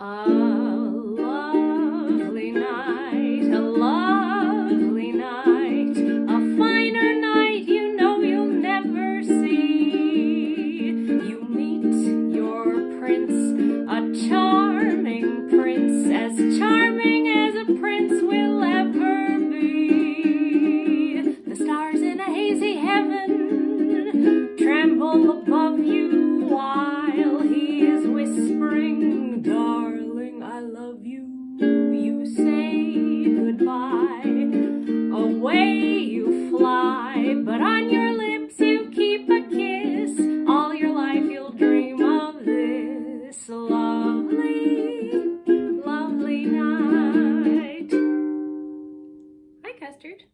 A Away you fly, but on your lips you keep a kiss. All your life you'll dream of this lovely, lovely night. Hi, Custard.